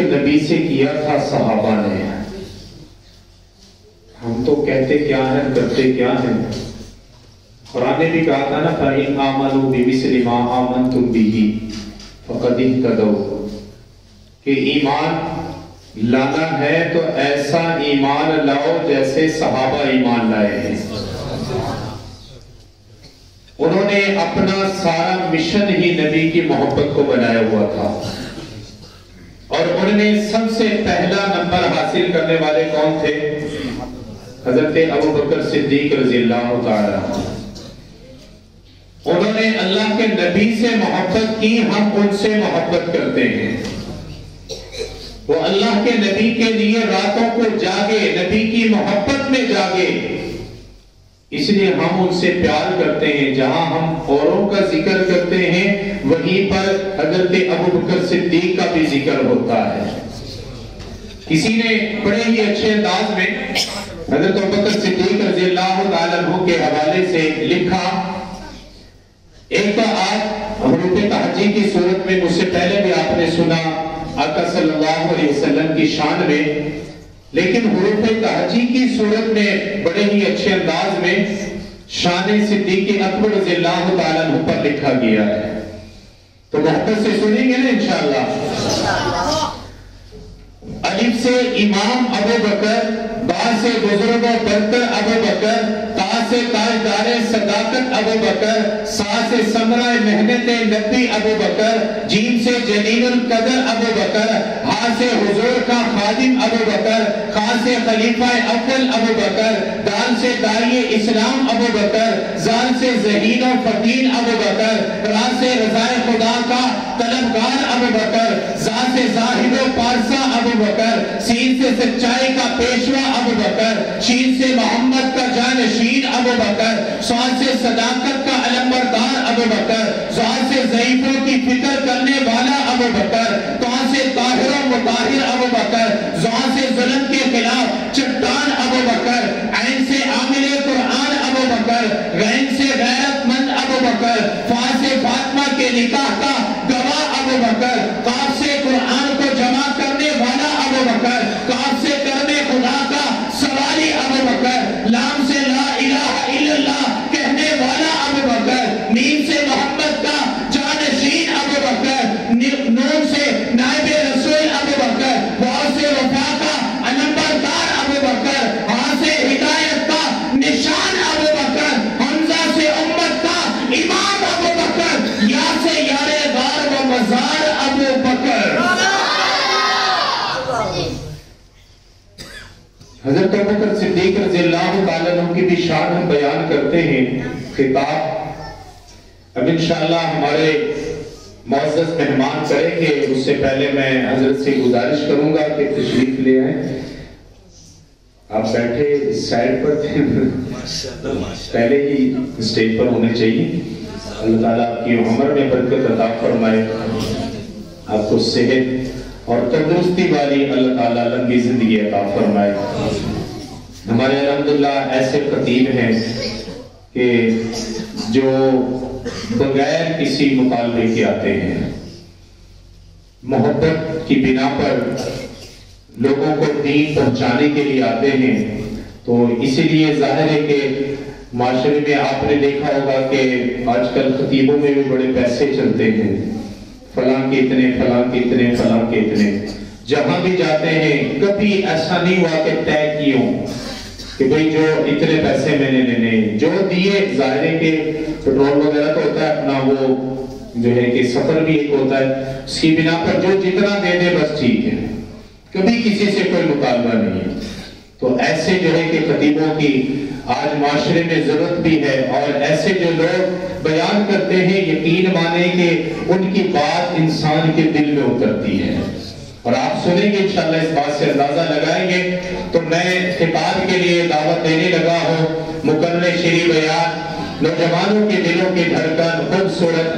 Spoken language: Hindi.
नबी से किया था सहाबा ने। हम तो कहते क्या है, करते क्या है। कुरान ने भी कहा था ना फरीन आमनु बिमिसलिमा आमन तुम भी फकदी कदो। कि ईमान लाना है तो ऐसा ईमान लाओ जैसे सहाबा ईमान लाए हैं। उन्होंने अपना सारा मिशन ही नबी की मोहब्बत को बनाया हुआ था। और उन्होंने सबसे पहला नंबर हासिल करने वाले कौन थे? हज़रत अबू बकर सिद्दीक उन्होंने अल्लाह के नबी से मोहब्बत की, हम उनसे मोहब्बत करते हैं। वो अल्लाह के नबी के लिए रातों को जागे, नबी की मोहब्बत में जागे। इसलिए हम उनसे प्यार करते हैं। जहाँ हम औरों का ज़िक्र करते हैं, वहीं पर हज़रत अबू बकर सिद्दीक का भी ज़िक्र होता है। किसी ने बड़े ही अच्छे अंदाज में हज़रत अबू बकर सिद्दीक रज़ी अल्लाह के हवाले से लिखा, एक तो आज हरूप तहजी की सूरत में मुझसे पहले भी आपने सुना, आका सल्लल्लाहु अलैहि वसल्लम की शान में लेकिन हुरूफ तहजी की सूरत में, बड़े ही अच्छे अंदाज में शान सिद्दीक अकबर पर लिखा गया है। तो मोहब्बत से सुनेंगे ना इंशाला अलिफ से इमाम अबू बकर बा से बुज़ुर्ग और बरतर अबू बकर सदाकत अबू बकर सा से समरा मेहनत नबी अबू बकर जीम से जलील कदर अबू बकर हा से हुजूर का खादिम अबू बकर खा से खलीफा अव्वल अबू बकर, दाल से दाई इस्लाम अबू बकर, जाल से जहीन और फकीर अबू बकर रा से रजाए खुदा का तलबगार अबू बकर जा से जाहिद पारसा अबू बकर सीन से सच्चाई का पेशवा अबू बकर शीन से मोहम्मद का जानशीन अबू बकर स्वाद से सदाकत का अलम्बरदार अबू बकर स्वाद से जईफों की फ़िक्र करने वाला अबू बकर कौन से ताहिर मुताहिर अबू बकर जौन से जुल्म के खिलाफ हज़रत बकर सिद्दीक रज़ी अल्लाह की भी शान हम बयान करते हैं। खिताब अब इंशाल्लाह हमारे मोअज़्ज़ज़ मेहमान करेंगे। उससे पहले मैं हज़रत से गुजारिश करूँगा कि तशरीफ़ ले आए। आप बैठे इस साइड पर थे। पहले ही स्टेज पर होने चाहिए। अल्लाह ताला आपकी उम्र में बरकत अता फरमाए। आपको सेहत और तंदुरुस्ती वाली अल्लाह ताला लंबी ज़िंदगी अता फरमाए। हमारे अल्हम्दुलिल्लाह ऐसे खतीब हैं कि जो बगैर किसी मुतालबे के आते हैं, मोहब्बत की बिना पर लोगों को दीन पहुँचाने के लिए आते हैं तो इसीलिए ज़ाहिर है कि माशरे में आपने देखा होगा कि आजकल खतीबों में भी बड़े पैसे चलते हैं। फलां के इतने, फलां के इतने, फलां के इतने। जहाँ भी जाते हैं, कभी ऐसा नहीं हुआ कि तय किए कि भाई जो इतने पैसे मैंने लेने जो दिए, ज़ाहिर के पेट्रोल वगैरह तो होता है अपना, वो जो है कि सफ़र भी एक होता है। उसकी बिना पर जो जितना दे दे, बस ठीक है। कभी किसी से कोई मुकाबला नहीं है। तो ऐसे जो है कि खतीबों की आज माशरे में ज़रूरत भी है और ऐसे जो लोग बयान करते हैं, यकीन माने कि उनकी बात इंसान के दिल में उतरती है। और आप सुनेंगे, इंशाल्लाह इस बात से अंदाज़ा लगाएँगे। तो मैं खिताब के लिए दावत देने लगा हूँ मुकर्र शरी बयान। नौजवानों के दिलों की धड़कन, खूबसूरत